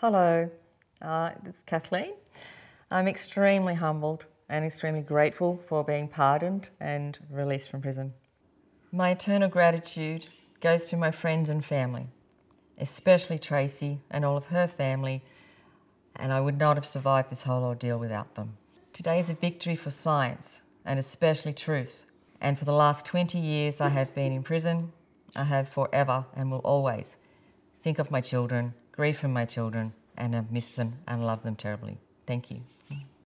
Hello, uh, is Kathleen. I'm extremely humbled and extremely grateful for being pardoned and released from prison. My eternal gratitude goes to my friends and family, especially Tracy and all of her family, and I would not have survived this whole ordeal without them. Today is a victory for science and especially truth. And for the last 20 years I have been in prison, I have forever and will always think of my children, grieve for my children, and I miss them and love them terribly. Thank you.